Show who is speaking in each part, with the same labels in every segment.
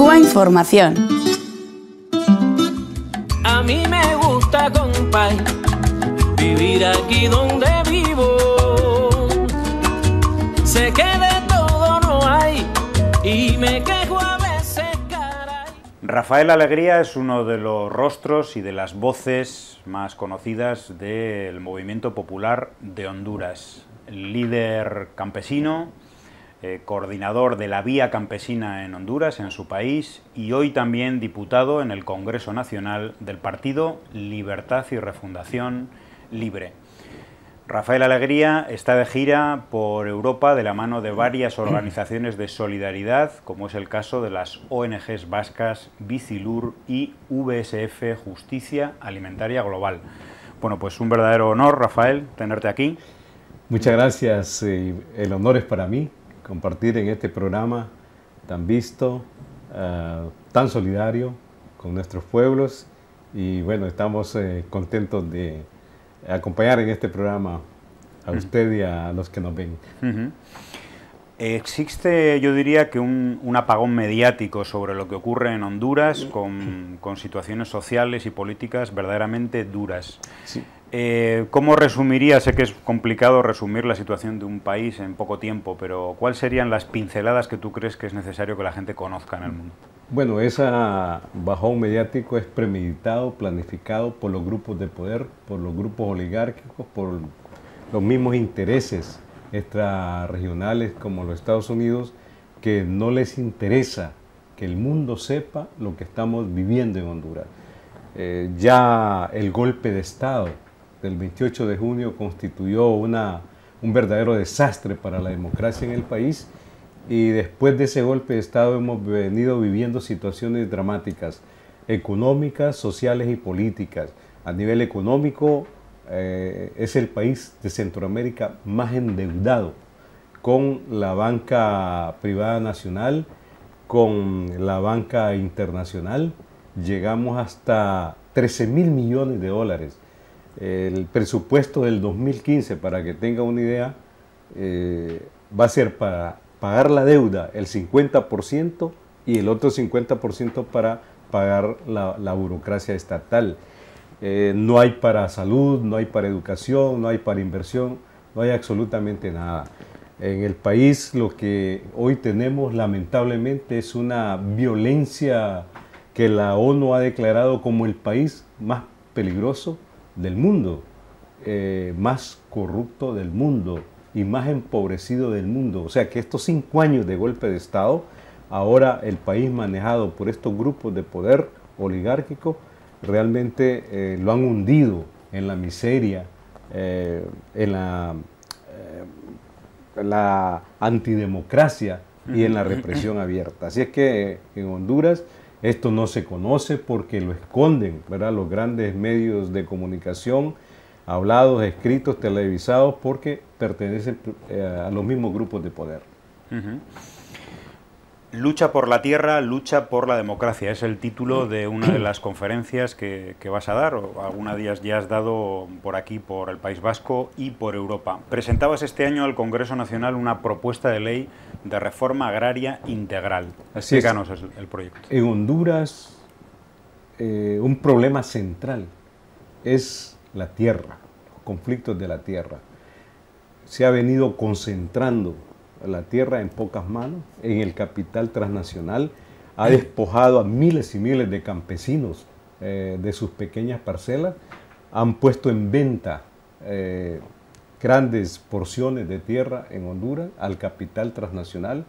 Speaker 1: Cuba Información.
Speaker 2: A mí me gusta, compay, vivir aquí donde vivo. Sé que de todo no hay y me quejo a veces, caray.
Speaker 3: Rafael Alegría es uno de los rostros y de las voces más conocidas del movimiento popular de Honduras. Líder campesino, eh, coordinador de la Vía Campesina en Honduras, en su país, y hoy también diputado en el Congreso Nacional del Partido Libertad y Refundación Libre. Rafael Alegría está de gira por Europa de la mano de varias organizaciones de solidaridad, como es el caso de las ONGs vascas Bicilur y VSF Justicia Alimentaria Global. Bueno, pues un verdadero honor, Rafael, tenerte aquí.
Speaker 4: Muchas gracias, eh, el honor es para mí compartir en este programa tan visto, uh, tan solidario con nuestros pueblos y bueno, estamos eh, contentos de acompañar en este programa a usted y a los que nos ven.
Speaker 3: Uh -huh. Existe, yo diría que un, un, apagón mediático sobre lo que ocurre en Honduras con, con situaciones sociales y políticas verdaderamente duras.
Speaker 4: Sí.
Speaker 3: Eh, ¿Cómo resumiría, sé que es complicado resumir la situación de un país en poco tiempo, pero ¿cuáles serían las pinceladas que tú crees que es necesario que la gente conozca en el mundo?
Speaker 4: Bueno, ese bajón mediático es premeditado, planificado por los grupos de poder, por los grupos oligárquicos, por los mismos intereses extrarregionales como los Estados Unidos, que no les interesa que el mundo sepa lo que estamos viviendo en Honduras. Eh, ya el golpe de Estado del 28 de junio constituyó una, un verdadero desastre para la democracia en el país y después de ese golpe de Estado hemos venido viviendo situaciones dramáticas, económicas, sociales y políticas. A nivel económico eh, es el país de Centroamérica más endeudado con la banca privada nacional, con la banca internacional. Llegamos hasta 13 mil millones de dólares el presupuesto del 2015, para que tenga una idea, eh, va a ser para pagar la deuda el 50% y el otro 50% para pagar la, la burocracia estatal. Eh, no hay para salud, no hay para educación, no hay para inversión, no hay absolutamente nada. En el país lo que hoy tenemos lamentablemente es una violencia que la ONU ha declarado como el país más peligroso del mundo, eh, más corrupto del mundo y más empobrecido del mundo. O sea que estos cinco años de golpe de Estado, ahora el país manejado por estos grupos de poder oligárquico, realmente eh, lo han hundido en la miseria, eh, en la, eh, la antidemocracia y en la represión abierta. Así es que en Honduras esto no se conoce porque lo esconden, ¿verdad? Los grandes medios de comunicación, hablados, escritos, televisados, porque pertenecen eh, a los mismos grupos de poder.
Speaker 3: Uh -huh. Lucha por la tierra, lucha por la democracia. Es el título de una de las conferencias que, que vas a dar, o alguna días ya has dado por aquí, por el País Vasco y por Europa. Presentabas este año al Congreso Nacional una propuesta de ley de reforma agraria integral.
Speaker 4: Así
Speaker 3: Explícanos es. el proyecto.
Speaker 4: En Honduras, eh, un problema central es la tierra, los conflictos de la tierra. Se ha venido concentrando la tierra en pocas manos, en el capital transnacional, ha despojado a miles y miles de campesinos eh, de sus pequeñas parcelas, han puesto en venta eh, grandes porciones de tierra en Honduras al capital transnacional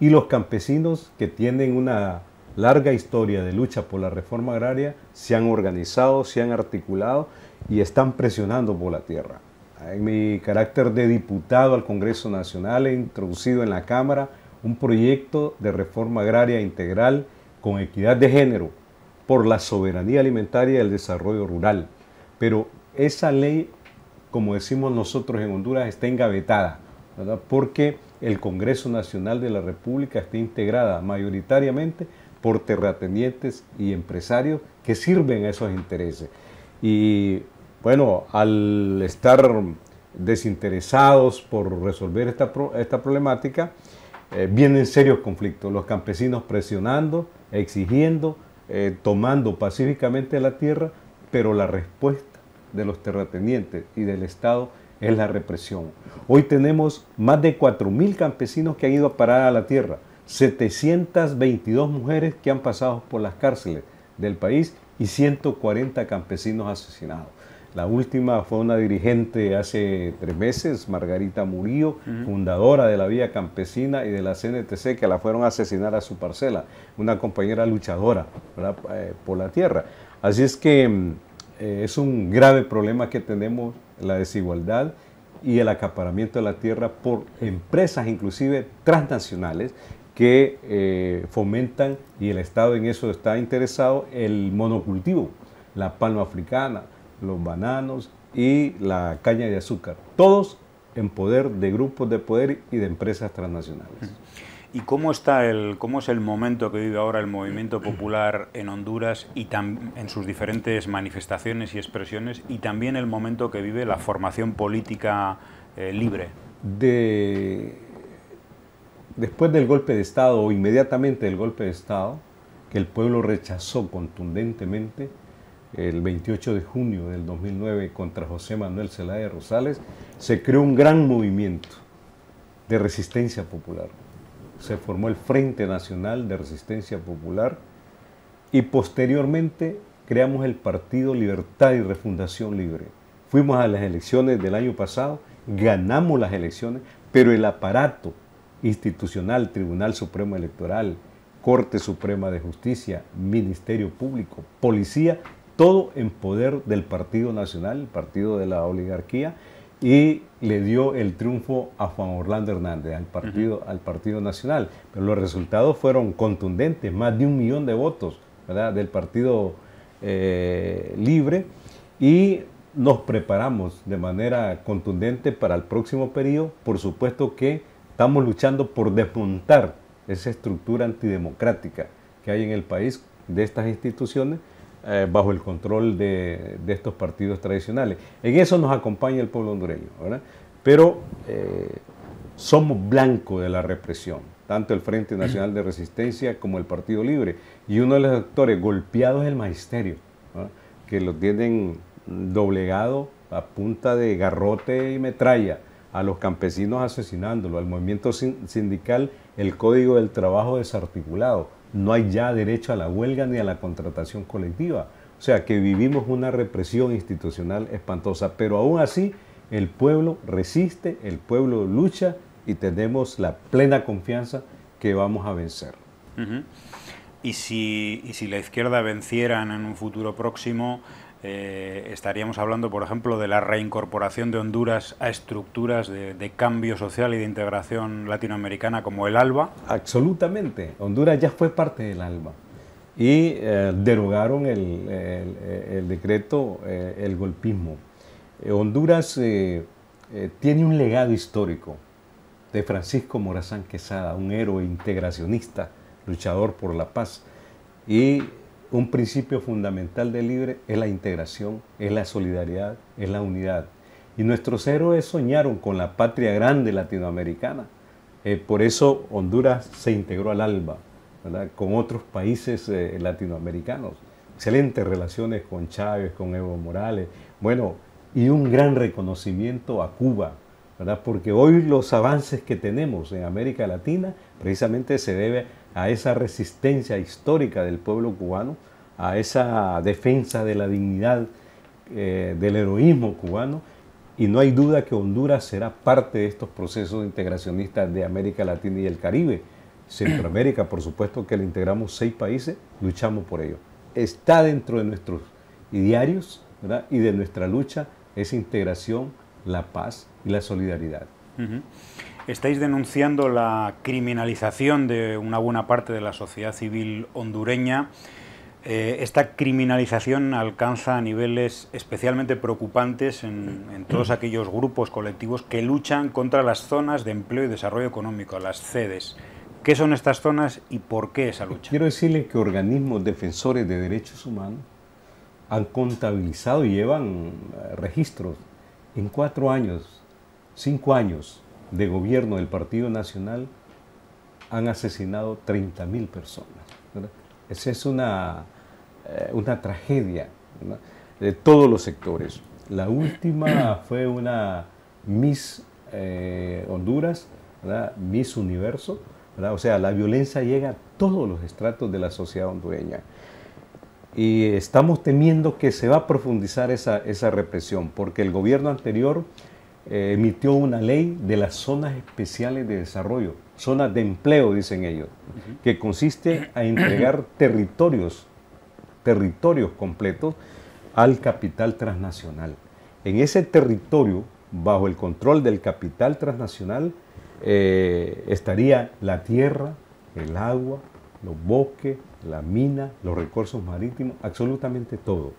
Speaker 4: y los campesinos que tienen una larga historia de lucha por la reforma agraria se han organizado, se han articulado y están presionando por la tierra. En mi carácter de diputado al Congreso Nacional he introducido en la Cámara un proyecto de reforma agraria integral con equidad de género por la soberanía alimentaria y el desarrollo rural. Pero esa ley, como decimos nosotros en Honduras, está engavetada, ¿verdad? porque el Congreso Nacional de la República está integrada mayoritariamente por terratenientes y empresarios que sirven a esos intereses. Y bueno, al estar desinteresados por resolver esta, esta problemática, eh, vienen serios conflictos. Los campesinos presionando, exigiendo, eh, tomando pacíficamente la tierra, pero la respuesta de los terratenientes y del Estado es la represión. Hoy tenemos más de 4.000 campesinos que han ido a parar a la tierra, 722 mujeres que han pasado por las cárceles del país y 140 campesinos asesinados. La última fue una dirigente hace tres meses, Margarita Murillo, fundadora de la Vía Campesina y de la CNTC, que la fueron a asesinar a su parcela, una compañera luchadora eh, por la tierra. Así es que mm, eh, es un grave problema que tenemos, la desigualdad y el acaparamiento de la tierra por empresas inclusive transnacionales que eh, fomentan, y el Estado en eso está interesado, el monocultivo, la palma africana, los bananos y la caña de azúcar, todos en poder de grupos de poder y de empresas transnacionales.
Speaker 3: ¿Y cómo, está el, cómo es el momento que vive ahora el movimiento popular en Honduras y en sus diferentes manifestaciones y expresiones y también el momento que vive la formación política eh, libre?
Speaker 4: De, después del golpe de Estado o inmediatamente del golpe de Estado, que el pueblo rechazó contundentemente, el 28 de junio del 2009 contra José Manuel Zelaya Rosales, se creó un gran movimiento de resistencia popular. Se formó el Frente Nacional de Resistencia Popular y posteriormente creamos el Partido Libertad y Refundación Libre. Fuimos a las elecciones del año pasado, ganamos las elecciones, pero el aparato institucional, Tribunal Supremo Electoral, Corte Suprema de Justicia, Ministerio Público, Policía, todo en poder del Partido Nacional, el partido de la oligarquía, y le dio el triunfo a Juan Orlando Hernández, al Partido, al partido Nacional. Pero los resultados fueron contundentes, más de un millón de votos del Partido eh, Libre, y nos preparamos de manera contundente para el próximo periodo. Por supuesto que estamos luchando por desmontar esa estructura antidemocrática que hay en el país de estas instituciones eh, bajo el control de, estos partidos tradicionales. En eso nos acompaña el pueblo hondureño. Pero eh, somos blanco de la represión, tanto el Frente Nacional de Resistencia como el Partido Libre. Y uno de los actores golpeados es el magisterio, que lo tienen doblegado a punta de garrote y metralla a los campesinos asesinándolo, al movimiento sindical, el Código del Trabajo desarticulado no hay ya derecho a la huelga ni a la contratación colectiva. O sea que vivimos una represión institucional espantosa, pero aún así el pueblo resiste, el pueblo lucha y tenemos la plena confianza que vamos a vencer.
Speaker 3: y, si, y si la izquierda venciera en un futuro próximo, eh, estaríamos hablando, por ejemplo, de la reincorporación de Honduras a estructuras de, cambio social y de integración latinoamericana como el ALBA.
Speaker 4: Absolutamente. Honduras ya fue parte del ALBA y eh, derogaron el, decreto, eh, el golpismo. Honduras tiene un legado histórico de Francisco Morazán Quesada, un héroe integracionista, luchador por la paz. Y un principio fundamental del libre es la integración, es la solidaridad, es la unidad. Y nuestros héroes soñaron con la patria grande latinoamericana. Eh, por eso Honduras se integró al ALBA, con otros países eh, latinoamericanos. Excelentes relaciones con Chávez, con Evo Morales. Bueno, y un gran reconocimiento a Cuba, ¿verdad? porque hoy los avances que tenemos en América Latina precisamente se debe a esa resistencia histórica del pueblo cubano, a esa defensa de la dignidad eh, del heroísmo cubano, y no hay duda que Honduras será parte de estos procesos integracionistas de América Latina y el Caribe. Centroamérica, por supuesto que le integramos seis países, luchamos por ello. Está dentro de nuestros diarios y de nuestra lucha esa integración, la paz y la solidaridad
Speaker 3: estáis denunciando la criminalización de una buena parte de la sociedad civil hondureña. Eh, esta criminalización alcanza niveles especialmente preocupantes en, todos aquellos grupos colectivos que luchan contra las zonas de empleo y desarrollo económico, las CEDES. ¿Qué son estas zonas y por qué esa lucha?
Speaker 4: Quiero decirle que organismos defensores de derechos humanos han contabilizado y llevan eh, registros en cuatro años, cinco años, de gobierno del Partido Nacional, han asesinado 30.000 personas. Esa es una, eh, una tragedia de todos los sectores. La última fue una Miss eh, Honduras, Miss Universo, o sea, la violencia llega a todos los estratos de la sociedad hondureña. Y estamos temiendo que se va a profundizar esa, esa represión, porque el gobierno anterior eh, emitió una ley de las zonas especiales de desarrollo, zonas de empleo, dicen ellos, que consiste a entregar territorios, territorios completos al capital transnacional. En ese territorio, bajo el control del capital transnacional, eh, estaría la tierra, el agua, los bosques, la mina, los recursos marítimos, absolutamente todo,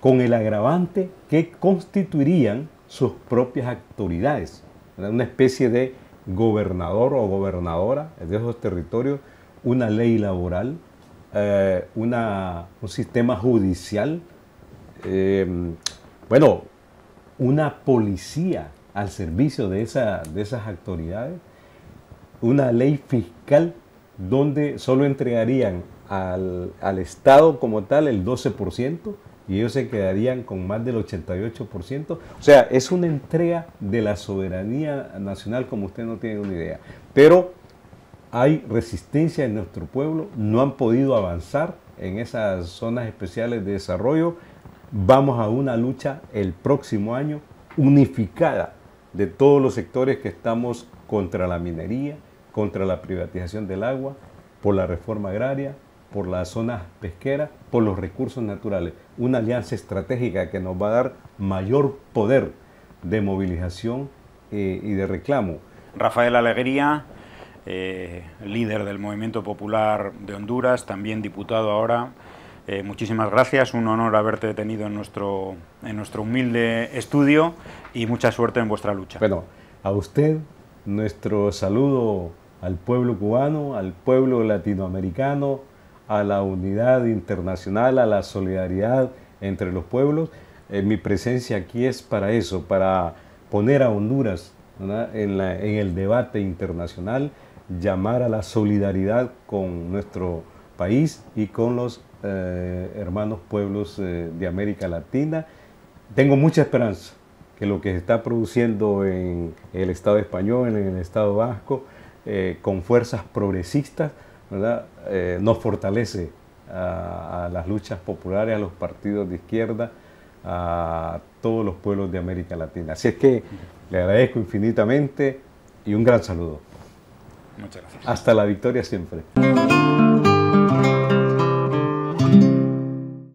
Speaker 4: con el agravante que constituirían sus propias autoridades, una especie de gobernador o gobernadora de esos territorios, una ley laboral, eh, un sistema judicial, eh, bueno, una policía al servicio de, esa, de esas autoridades, una ley fiscal donde solo entregarían al Estado como tal el 12% y ellos se quedarían con más del 88%. O sea, es una entrega de la soberanía nacional como usted no tiene una idea. Pero hay resistencia en nuestro pueblo, no han podido avanzar en esas zonas especiales de desarrollo. Vamos a una lucha el próximo año unificada de todos los sectores que estamos contra la minería, contra la privatización del agua, por la reforma agraria, por las zonas pesqueras, por los recursos naturales. Una alianza estratégica que nos va a dar mayor poder de movilización eh, y de reclamo.
Speaker 3: Rafael Alegría, eh, líder del Movimiento Popular de Honduras, también diputado ahora. Eh, muchísimas gracias, un honor haberte tenido en nuestro, en nuestro humilde estudio y mucha suerte en vuestra lucha.
Speaker 4: Bueno, a usted nuestro saludo al pueblo cubano, al pueblo latinoamericano, a la unidad internacional, a la solidaridad entre los pueblos. Eh, mi presencia aquí es para eso, para poner a Honduras en, el debate internacional, llamar a la solidaridad con nuestro país y con los eh, hermanos pueblos eh, de América Latina. Tengo mucha esperanza que lo que se está produciendo en el Estado español, en el Estado vasco, con fuerzas progresistas, eh, nos fortalece a, las luchas populares, a los partidos de izquierda, a todos los pueblos de América Latina. Así es que le agradezco infinitamente y un gran saludo.
Speaker 3: Muchas gracias.
Speaker 4: Hasta la victoria siempre.